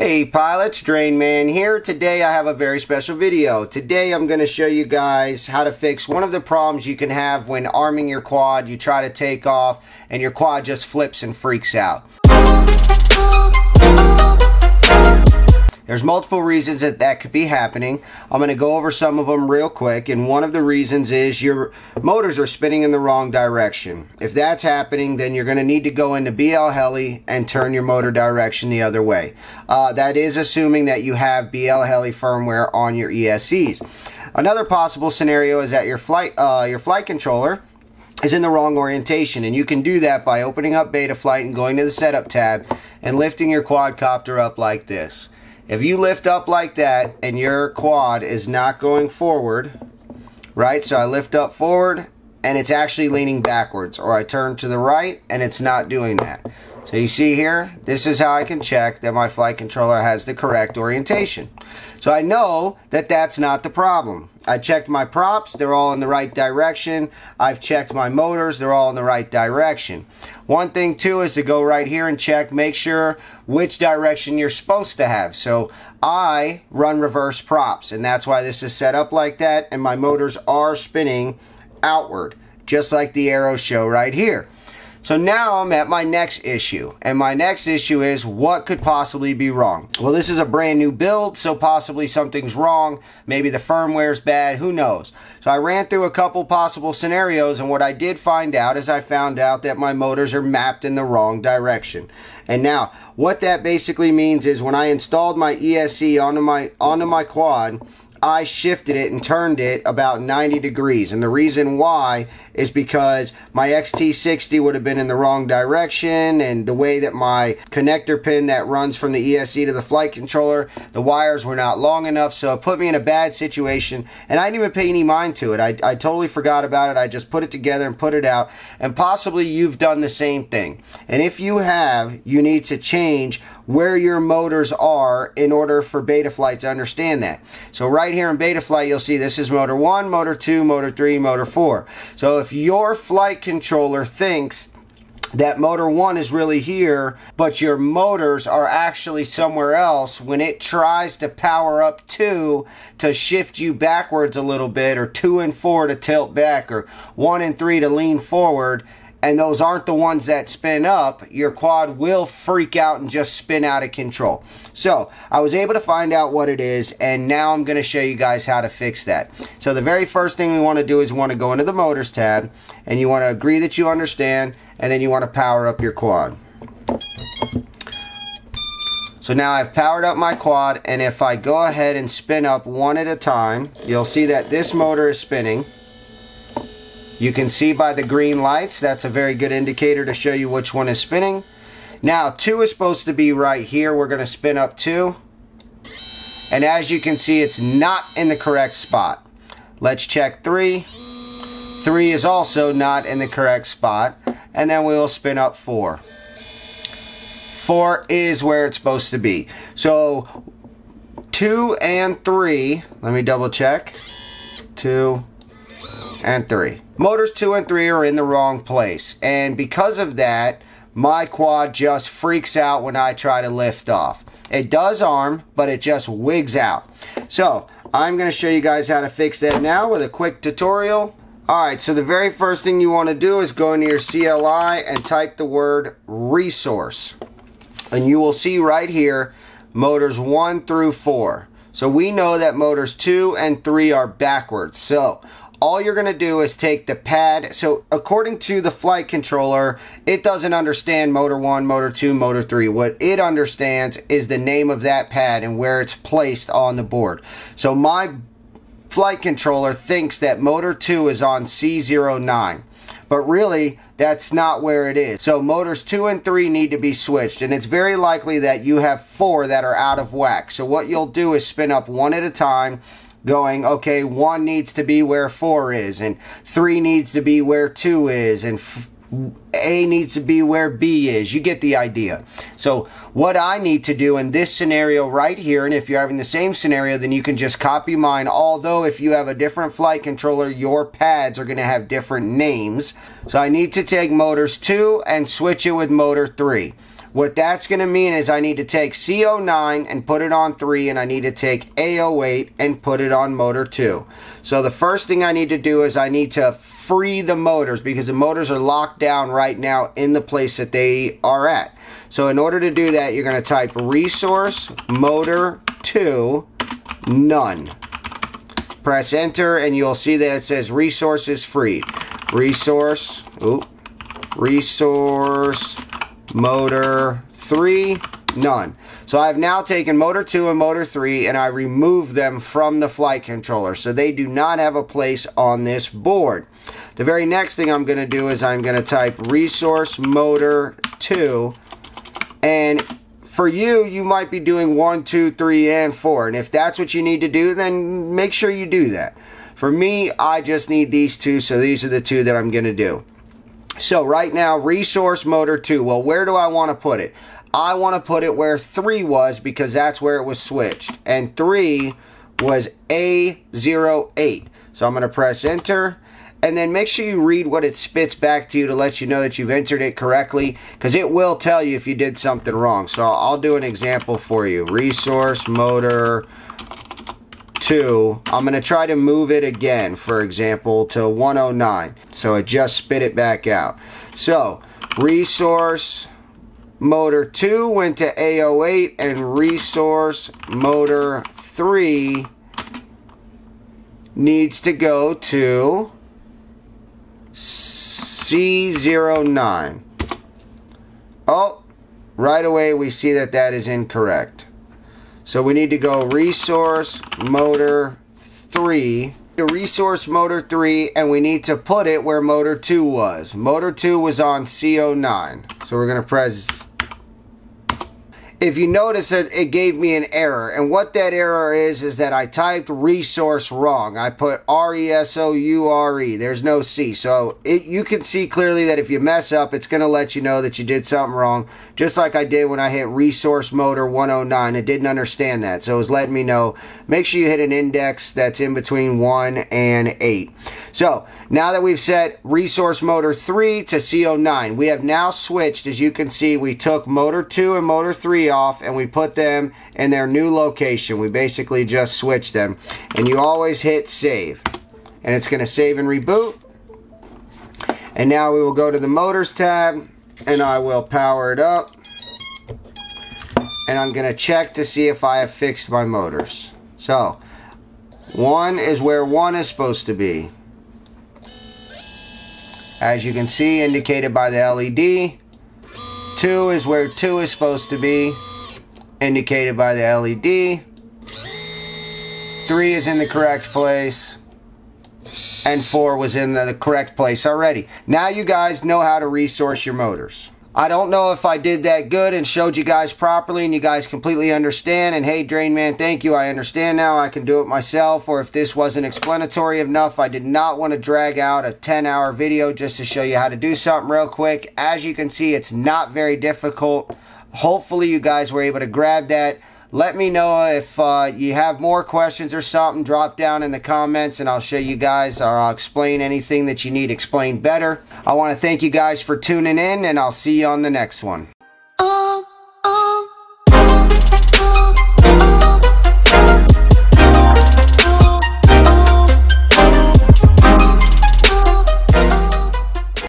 Hey pilots, Drain Man here. Today I have a very special video. Today I'm going to show you guys how to fix one of the problems you can have when arming your quad. You try to take off and your quad just flips and freaks out. There's multiple reasons that that could be happening. I'm going to go over some of them real quick. And one of the reasons is your motors are spinning in the wrong direction. If that's happening, then you're going to need to go into BL Heli and turn your motor direction the other way. Uh, that is assuming that you have BL Heli firmware on your ESCs. Another possible scenario is that your flight, uh, your flight controller is in the wrong orientation and you can do that by opening up Betaflight and going to the setup tab and lifting your quadcopter up like this. If you lift up like that and your quad is not going forward, right? So I lift up forward and it's actually leaning backwards or I turn to the right and it's not doing that. So you see here, this is how I can check that my flight controller has the correct orientation. So I know that that's not the problem. I checked my props, they're all in the right direction. I've checked my motors, they're all in the right direction. One thing too is to go right here and check, make sure which direction you're supposed to have. So I run reverse props and that's why this is set up like that and my motors are spinning outward, just like the arrows show right here. So now I'm at my next issue. And my next issue is what could possibly be wrong? Well, this is a brand new build, so possibly something's wrong. Maybe the firmware's bad, who knows? So I ran through a couple possible scenarios and what I did find out is I found out that my motors are mapped in the wrong direction. And now, what that basically means is when I installed my ESC onto my onto my quad, I shifted it and turned it about 90 degrees. And the reason why is because my XT60 would have been in the wrong direction and the way that my connector pin that runs from the ESC to the flight controller, the wires were not long enough. So it put me in a bad situation and I didn't even pay any mind to it. I, I totally forgot about it. I just put it together and put it out. And possibly you've done the same thing. And if you have, you need to change where your motors are in order for Betaflight to understand that. So right here in Betaflight, you'll see this is motor 1, motor 2, motor 3, motor 4. So if your flight controller thinks that motor 1 is really here, but your motors are actually somewhere else, when it tries to power up 2 to shift you backwards a little bit, or 2 and 4 to tilt back, or 1 and 3 to lean forward, and those aren't the ones that spin up, your quad will freak out and just spin out of control. So I was able to find out what it is and now I'm going to show you guys how to fix that. So the very first thing we want to do is want to go into the motors tab and you want to agree that you understand and then you want to power up your quad. So now I've powered up my quad and if I go ahead and spin up one at a time, you'll see that this motor is spinning. You can see by the green lights, that's a very good indicator to show you which one is spinning. Now, 2 is supposed to be right here. We're going to spin up 2. And as you can see, it's not in the correct spot. Let's check 3. 3 is also not in the correct spot. And then we will spin up 4. 4 is where it's supposed to be. So, 2 and 3, let me double check. 2 and 3. Motors 2 and 3 are in the wrong place. And because of that, my quad just freaks out when I try to lift off. It does arm, but it just wigs out. So, I'm going to show you guys how to fix that now with a quick tutorial. Alright, so the very first thing you want to do is go into your CLI and type the word resource. And you will see right here, motors 1 through 4. So we know that motors 2 and 3 are backwards. So all you're going to do is take the pad. So according to the flight controller, it doesn't understand motor 1, motor 2, motor 3. What it understands is the name of that pad and where it's placed on the board. So my flight controller thinks that motor 2 is on C09. But really, that's not where it is. So motors 2 and 3 need to be switched. And it's very likely that you have 4 that are out of whack. So what you'll do is spin up one at a time going, okay, one needs to be where four is, and three needs to be where two is, and A needs to be where B is. You get the idea. So what I need to do in this scenario right here, and if you're having the same scenario, then you can just copy mine. Although if you have a different flight controller, your pads are going to have different names. So I need to take motors 2 and switch it with motor 3. What that's going to mean is I need to take C09 and put it on 3 and I need to take A08 and put it on motor 2. So the first thing I need to do is I need to free the motors because the motors are locked down right now in the place that they are at. So in order to do that, you're going to type resource motor 2 none. Press enter and you'll see that it says resources free. Resource, oop, resource motor 3 none. So I've now taken motor 2 and motor 3 and I removed them from the flight controller. So they do not have a place on this board. The very next thing I'm going to do is I'm going to type resource motor 2 and for you, you might be doing one, two, three, and four. And if that's what you need to do, then make sure you do that. For me, I just need these two, so these are the two that I'm going to do. So right now, resource motor 2. Well, where do I want to put it? I want to put it where 3 was because that's where it was switched. And 3 was A08. So I'm going to press enter and then make sure you read what it spits back to you to let you know that you've entered it correctly because it will tell you if you did something wrong. So I'll do an example for you. Resource motor 2. I'm going to try to move it again, for example, to 109. So it just spit it back out. So resource motor 2 went to A08 and resource motor 3 needs to go to C09. Oh, right away we see that that is incorrect. So we need to go resource motor 3 to resource motor 3 and we need to put it where motor 2 was. Motor 2 was on C09. So we're going to press if you notice that it gave me an error. And what that error is is that I typed resource wrong. I put R-E-S-O-U-R-E -E. there's no C. So it, you can see clearly that if you mess up it's going to let you know that you did something wrong just like I did when I hit resource motor 109 it didn't understand that. So it was letting me know. Make sure you hit an index that's in between 1 and 8 so now that we've set resource motor 3 to C09 we have now switched. As you can see we took motor 2 and motor 3 off and we put them in their new location. We basically just switch them. And you always hit save. And it's going to save and reboot. And now we will go to the motors tab and I will power it up. And I'm going to check to see if I have fixed my motors. So, one is where one is supposed to be. As you can see, indicated by the LED. 2 is where 2 is supposed to be, indicated by the LED. 3 is in the correct place. And 4 was in the correct place already. Now you guys know how to resource your motors. I don't know if I did that good and showed you guys properly and you guys completely understand. And hey, Drain Man, thank you. I understand now. I can do it myself. Or if this wasn't explanatory enough, I did not want to drag out a 10 hour video just to show you how to do something real quick. As you can see, it's not very difficult. Hopefully you guys were able to grab that. Let me know if uh, you have more questions or something. Drop down in the comments and I'll show you guys or I'll explain anything that you need explained better. I want to thank you guys for tuning in and I'll see you on the next one.